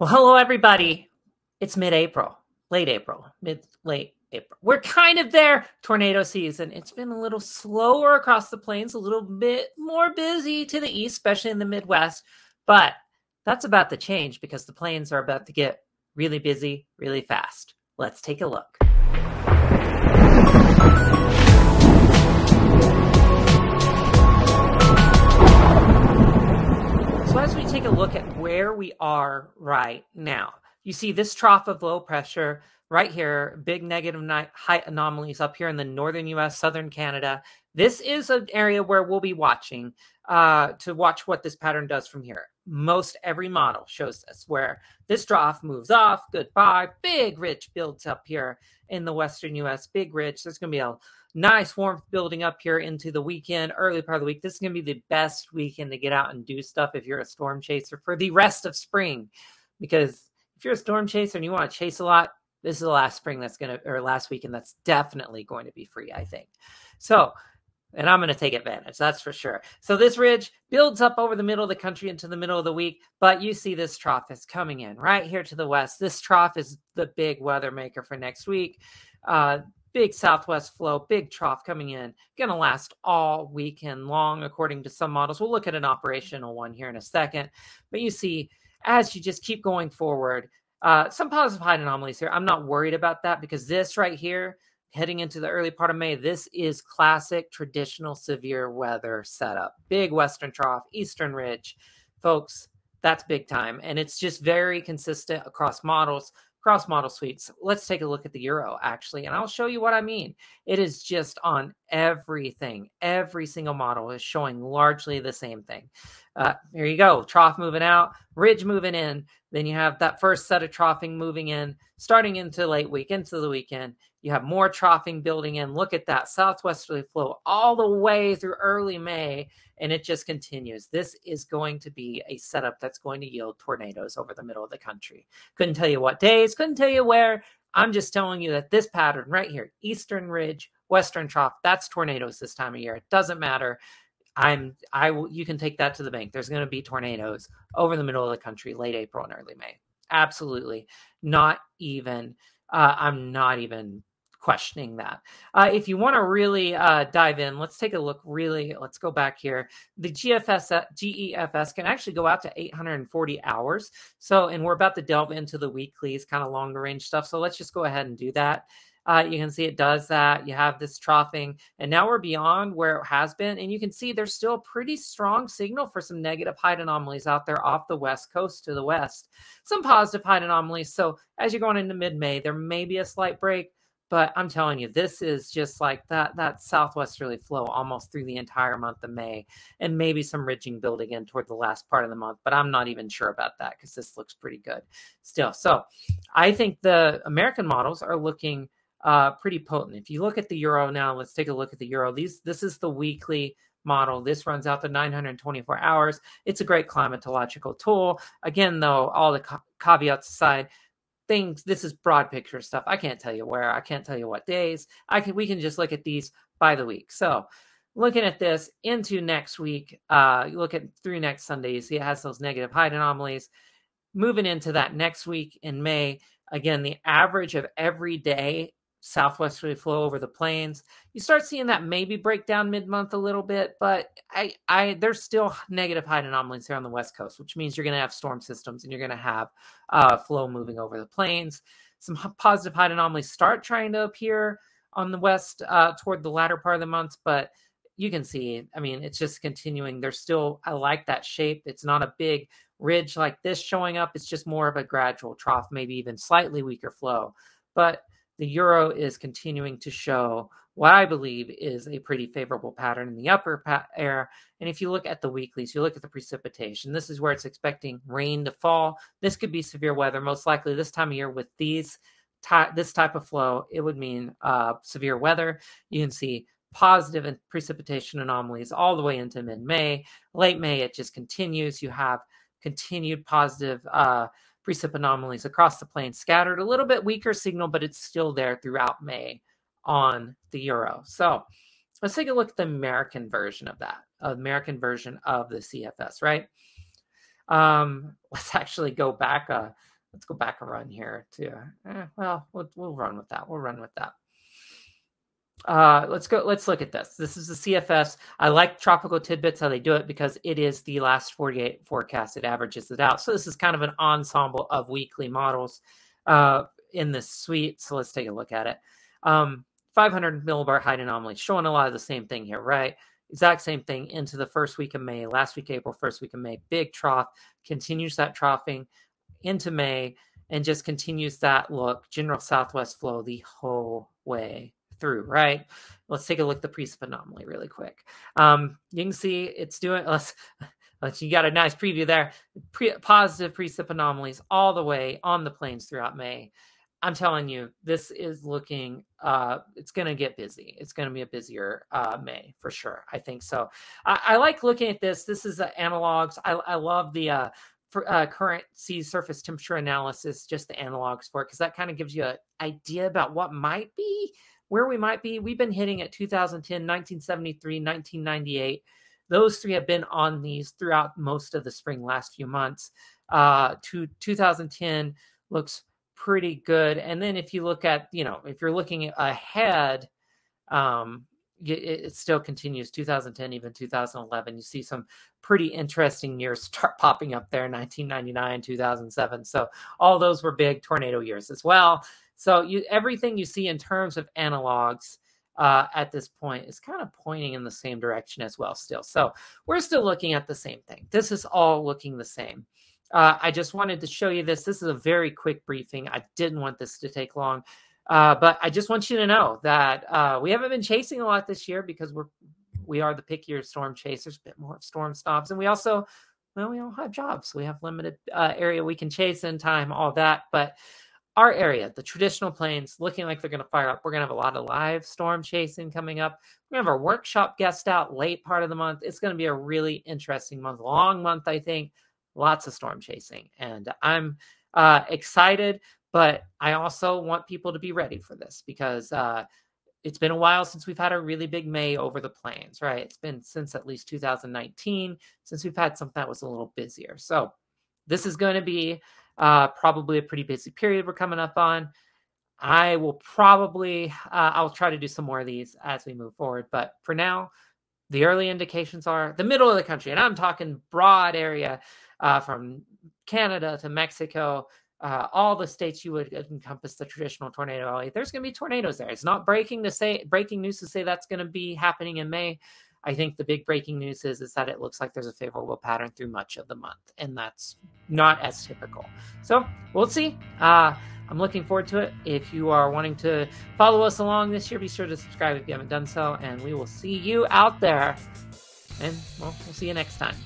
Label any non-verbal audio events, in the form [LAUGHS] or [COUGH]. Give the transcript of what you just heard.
Well, hello, everybody. It's mid April, late April, mid late April. We're kind of there, tornado season. It's been a little slower across the plains, a little bit more busy to the east, especially in the Midwest. But that's about to change because the plains are about to get really busy really fast. Let's take a look. So, as we take a look at where we are right now, you see this trough of low pressure right here, big negative night height anomalies up here in the northern US, southern Canada. This is an area where we'll be watching uh, to watch what this pattern does from here. Most every model shows this, where this trough moves off, goodbye, big ridge builds up here in the western US, big ridge. There's going to be a nice warmth building up here into the weekend, early part of the week. This is going to be the best weekend to get out and do stuff if you're a storm chaser for the rest of spring. Because if you're a storm chaser and you want to chase a lot, this is the last spring that's going to, or last weekend that's definitely going to be free, I think. So, and I'm going to take advantage, that's for sure. So this ridge builds up over the middle of the country into the middle of the week, but you see this trough is coming in right here to the west. This trough is the big weather maker for next week. Uh, big southwest flow, big trough coming in, going to last all weekend long, according to some models. We'll look at an operational one here in a second. But you see, as you just keep going forward, uh, some positive height anomalies here. I'm not worried about that because this right here, heading into the early part of May, this is classic traditional severe weather setup. Big western trough, eastern ridge. Folks, that's big time. And it's just very consistent across models cross model suites. Let's take a look at the Euro actually, and I'll show you what I mean. It is just on everything. Every single model is showing largely the same thing. Uh, here you go. Trough moving out, ridge moving in. Then you have that first set of troughing moving in, starting into late week, into the weekend. You have more troughing building in. Look at that southwesterly flow all the way through early May, and it just continues. This is going to be a setup that's going to yield tornadoes over the middle of the country. Couldn't tell you what days, couldn't tell you where. I'm just telling you that this pattern right here, Eastern Ridge, Western Trough, that's tornadoes this time of year. It doesn't matter. I'm I you can take that to the bank. There's going to be tornadoes over the middle of the country late April and early May. Absolutely. Not even uh, I'm not even questioning that. Uh, if you want to really uh, dive in, let's take a look. Really, let's go back here. The GFS uh, GEFS can actually go out to 840 hours. So, and we're about to delve into the weeklies, kind of longer range stuff. So let's just go ahead and do that. Uh, you can see it does that. You have this troughing, and now we're beyond where it has been. And you can see there's still a pretty strong signal for some negative height anomalies out there off the west coast to the west. Some positive height anomalies. So as you're going into mid May, there may be a slight break. But I'm telling you, this is just like that that southwesterly flow almost through the entire month of May, and maybe some ridging building in toward the last part of the month. But I'm not even sure about that because this looks pretty good still. So I think the American models are looking uh, pretty potent. If you look at the euro now, let's take a look at the euro. These this is the weekly model. This runs out to 924 hours. It's a great climatological tool. Again, though, all the ca- caveats aside, things this is broad picture stuff. I can't tell you where. I can't tell you what days. I can we can just look at these by the week. So looking at this into next week, uh, you look at through next Sunday, you see it has those negative height anomalies. Moving into that next week in May, again, the average of every day southwesterly flow over the plains. You start seeing that maybe break down mid-month a little bit, but I, I there's still negative height anomalies here on the west coast, which means you're going to have storm systems and you're going to have uh, flow moving over the plains. Some positive height anomalies start trying to appear on the west uh, toward the latter part of the month, but you can see, I mean, it's just continuing. There's still, I like that shape. It's not a big ridge like this showing up. It's just more of a gradual trough, maybe even slightly weaker flow. But the euro is continuing to show what I believe is a pretty favorable pattern in the upper pa- air. And if you look at the weeklies, you look at the precipitation, this is where it's expecting rain to fall. This could be severe weather, most likely this time of year with these ty- this type of flow, it would mean uh, severe weather. You can see positive and precipitation anomalies all the way into mid May. Late May, it just continues. You have continued positive uh, precip anomalies across the plain, scattered a little bit weaker signal, but it's still there throughout May on the euro. So let's take a look at the American version of that, American version of the CFS, right? Um, [LAUGHS] let's actually go back. Uh, let's go back a run here to. Eh, well, well, we'll run with that. We'll run with that. Uh, let's go. Let's look at this. This is the CFS. I like tropical tidbits how they do it because it is the last 48 forecast. It averages it out. So this is kind of an ensemble of weekly models uh, in this suite. So let's take a look at it. Um, 500 millibar height anomaly showing a lot of the same thing here, right? Exact same thing into the first week of May, last week April, first week of May. Big trough continues that troughing into May and just continues that look general southwest flow the whole way through, right? Let's take a look at the precip anomaly really quick. Um, you can see it's doing, [LAUGHS] let's, let's you got a nice preview there. Pre, positive precip anomalies all the way on the plains throughout May. I'm telling you, this is looking, uh, it's going to get busy. It's going to be a busier uh, May for sure. I think so. I, I like looking at this. This is uh, analogs. I, I love the uh, for, uh, current sea surface temperature analysis, just the analogs for it, because that kind of gives you an idea about what might be where we might be, we've been hitting at 2010, 1973, 1998. Those three have been on these throughout most of the spring last few months. Uh, to 2010 looks pretty good. And then if you look at, you know, if you're looking ahead, um, it, it, still continues 2010 even 2011 you see some pretty interesting years [LAUGHS] start popping up there 1999 2007 so all those were big tornado years as well so you everything you see in terms of analogs uh, at this point is kind of pointing in the same direction as well still. So we're still looking at the same thing. This is all looking the same. Uh, I just wanted to show you this. This is a very quick briefing. I didn't want this to take long. Uh, but I just want you to know that uh, we haven't been chasing a lot this year because we're we are the pickier storm chasers, a bit more storm stops, and we also well we all have jobs. We have limited uh, area we can chase in time, all that. But our area, the traditional plains, looking like they're going to fire up. We're going to have a lot of live storm chasing coming up. To have our workshop guest out late part of the month. It's going to be a really interesting month, long month, I think. Lots of storm chasing. And I'm uh, excited, but I also want people to be ready for this because uh, it's been a while since we've had a really big May over the plains, right? It's been since at least 2019 since we've had something that was a little busier. So this is going to be uh, probably a pretty busy period we're coming up on. I will probably uh, I'll try to do some more of these as we move forward, but for now, the early indications are the middle of the country, and I'm talking broad area uh, from Canada to Mexico, uh, all the states you would encompass the traditional tornado alley. There's going to be tornadoes there. It's not breaking to say breaking news to say that's going to be happening in May. I think the big breaking news is, is that it looks like there's a favorable pattern through much of the month, and that's not as typical. So we'll see. Uh, I'm looking forward to it. If you are wanting to follow us along this year, be sure to subscribe if you haven't done so, and we will see you out there. And well, we'll see you next time.